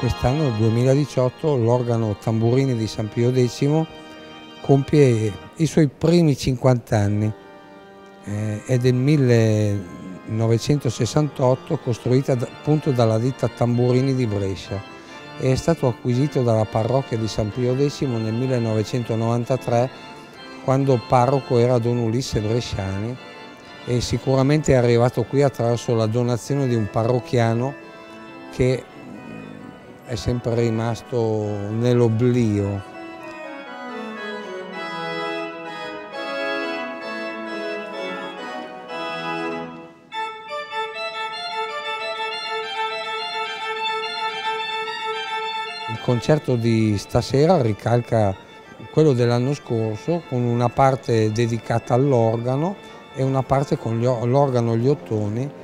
quest'anno, nel 2018, l'organo Tamburini di San Pio X compie i suoi primi 50 anni. Eh, è del 1968, costruita appunto dalla ditta Tamburini di Brescia è stato acquisito dalla parrocchia di San Pio X nel 1993 quando parroco era Don Ulisse Bresciani e sicuramente è arrivato qui attraverso la donazione di un parrocchiano che è sempre rimasto nell'oblio. Il concerto di stasera ricalca quello dell'anno scorso con una parte dedicata all'organo e una parte con l'organo gli ottoni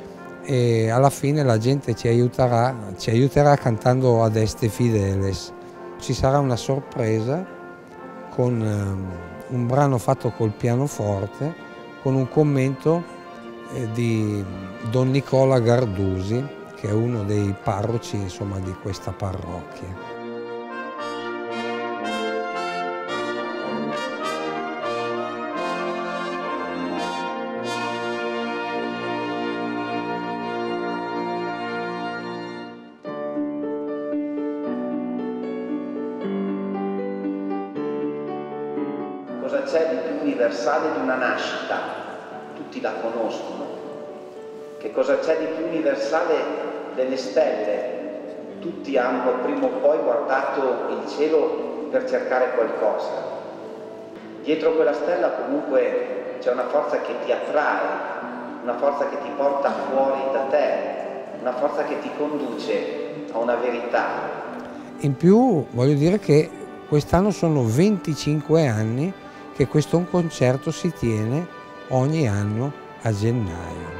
e alla fine la gente ci aiuterà, ci aiuterà cantando ad Este Fideles. Ci sarà una sorpresa con um, un brano fatto col pianoforte con un commento eh, di Don Nicola Gardusi che è uno dei parroci insomma, di questa parrocchia. Cosa c'è di più universale di una nascita? Tutti la conoscono. Che cosa c'è di più universale delle stelle? Tutti hanno prima o poi guardato il cielo per cercare qualcosa. Dietro quella stella comunque c'è una forza che ti attrae, una forza che ti porta fuori da te, una forza che ti conduce a una verità. In più voglio dire che quest'anno sono 25 anni che questo concerto si tiene ogni anno a gennaio.